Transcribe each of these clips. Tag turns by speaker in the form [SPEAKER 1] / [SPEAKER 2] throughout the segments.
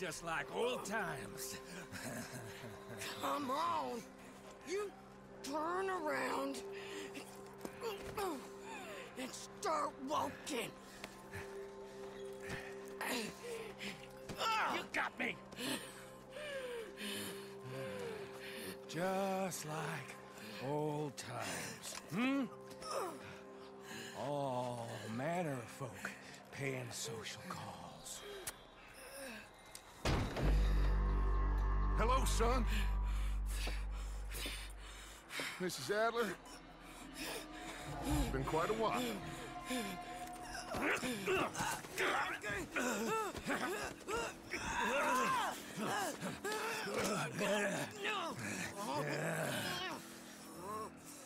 [SPEAKER 1] just like old times.
[SPEAKER 2] Come on. You turn around and start walking.
[SPEAKER 1] You got me! Just like old times, hmm? All manner of folk paying social calls.
[SPEAKER 3] Hello, son. Mrs. Adler. It's been quite a while.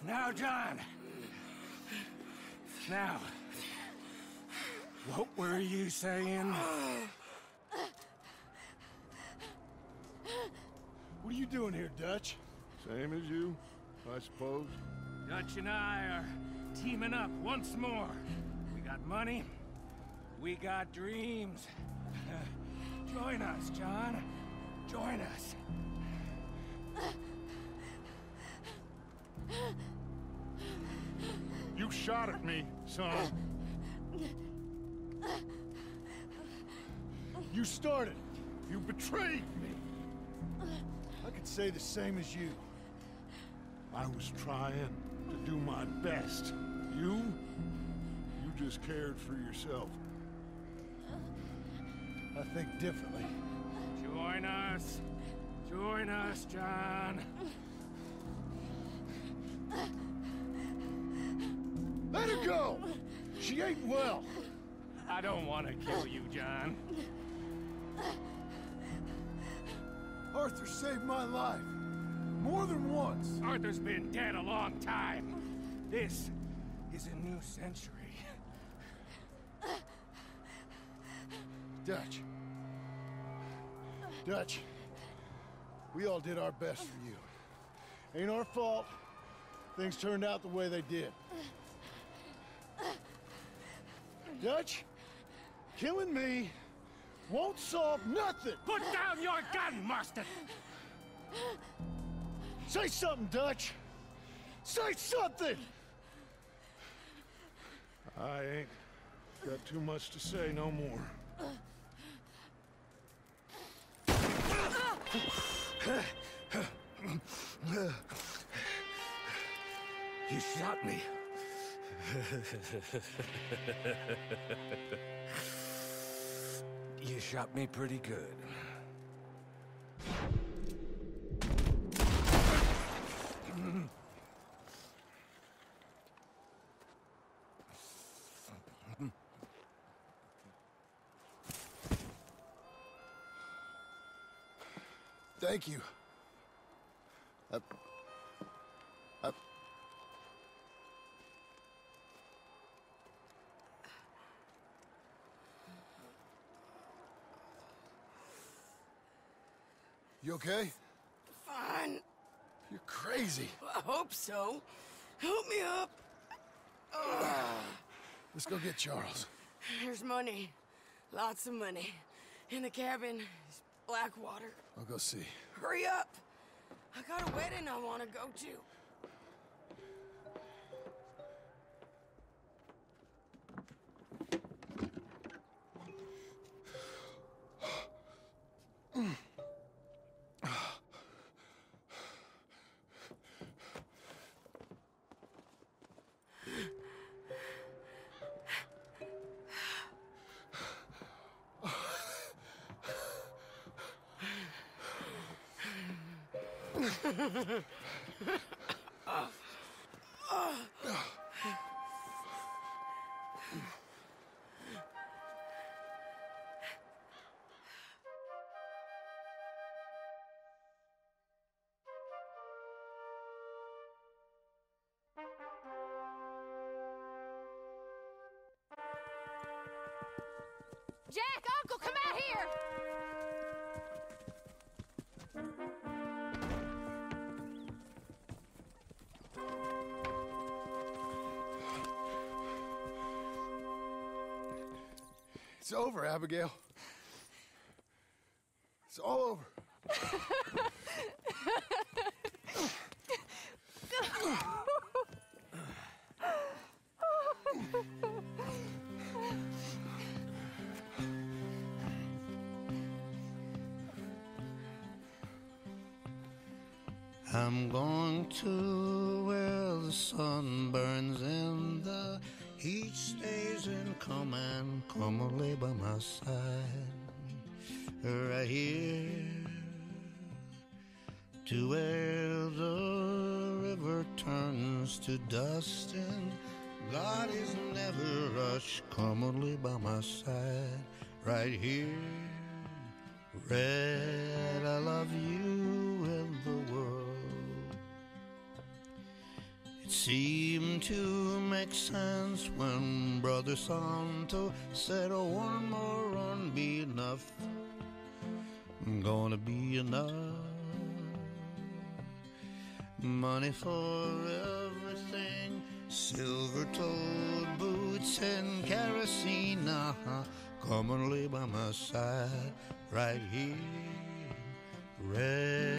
[SPEAKER 1] Now, John. Now, what were you saying?
[SPEAKER 4] What are you doing here, Dutch?
[SPEAKER 3] Same as you, I suppose.
[SPEAKER 1] Dutch and I are teaming up once more. We got money. We got dreams. Join us, John. Join us.
[SPEAKER 3] You shot at me, son.
[SPEAKER 4] You started.
[SPEAKER 3] You betrayed me.
[SPEAKER 4] I could say the same as you.
[SPEAKER 3] I was trying to do my best. You? You just cared for yourself.
[SPEAKER 4] I think differently.
[SPEAKER 1] Join us. Join us, John.
[SPEAKER 4] Let her go! She ain't well.
[SPEAKER 1] I don't want to kill you, John.
[SPEAKER 4] Arthur saved my life. More than once.
[SPEAKER 1] Arthur's been dead a long time. This is a new century.
[SPEAKER 4] Dutch. Dutch. We all did our best for you. Ain't our fault. Things turned out the way they did. Dutch, killing me won't solve nothing.
[SPEAKER 1] Put down your gun, Marston!
[SPEAKER 4] Say something, Dutch. Say something!
[SPEAKER 3] I ain't got too much to say no more.
[SPEAKER 1] You shot me. you shot me pretty good.
[SPEAKER 4] Thank you. I... You okay?
[SPEAKER 2] Fine.
[SPEAKER 4] You're crazy.
[SPEAKER 2] I hope so. Help me up.
[SPEAKER 4] Let's go get Charles.
[SPEAKER 2] There's money. Lots of money. In the cabin is Blackwater.
[SPEAKER 4] I'll go see.
[SPEAKER 2] Hurry up! I got a wedding I want to go to.
[SPEAKER 5] Jack, Uncle, come out here!
[SPEAKER 4] It's over, Abigail. It's all over.
[SPEAKER 6] I'm going to where the sun burns and the heat stays in command. Come lay by my side, right here, to where the river turns to dust and God is never rushed, Come lay by my side, right here. Red, I love you seemed to make sense when Brother Santo said, oh, one more run be enough. Gonna be enough. Money for everything, silver toed boots and kerosene. Uh-huh. Come and lay by my side right here. Red.